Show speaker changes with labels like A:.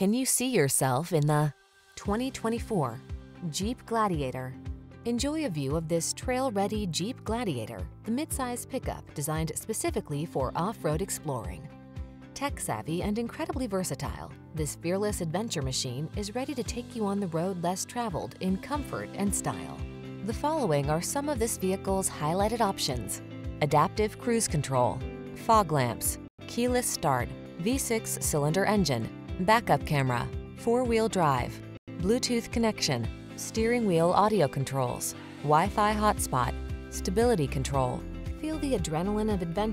A: Can you see yourself in the 2024 Jeep Gladiator? Enjoy a view of this trail-ready Jeep Gladiator, the midsize pickup designed specifically for off-road exploring. Tech-savvy and incredibly versatile, this fearless adventure machine is ready to take you on the road less traveled in comfort and style. The following are some of this vehicle's highlighted options. Adaptive cruise control, fog lamps, keyless start, V6 cylinder engine, backup camera, four-wheel drive, Bluetooth connection, steering wheel audio controls, Wi-Fi hotspot, stability control. Feel the adrenaline of adventure